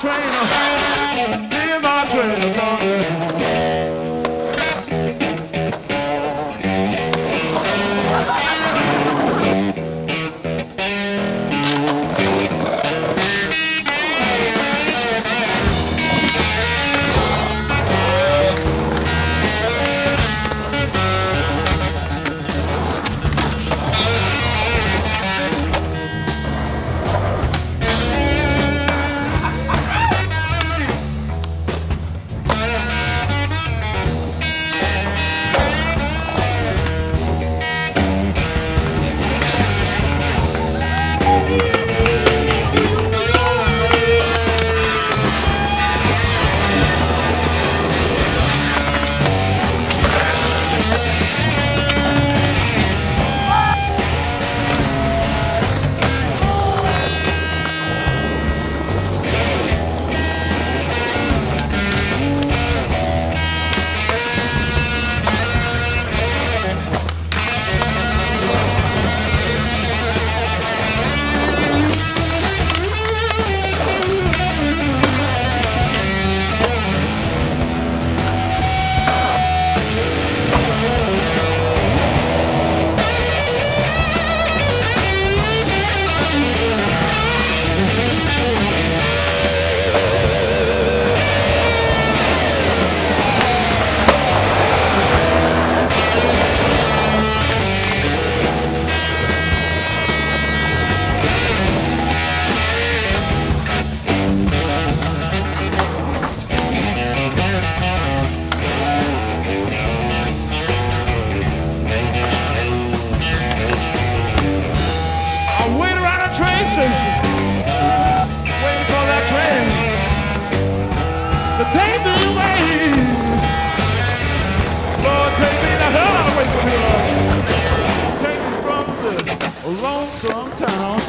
my a lonesome town.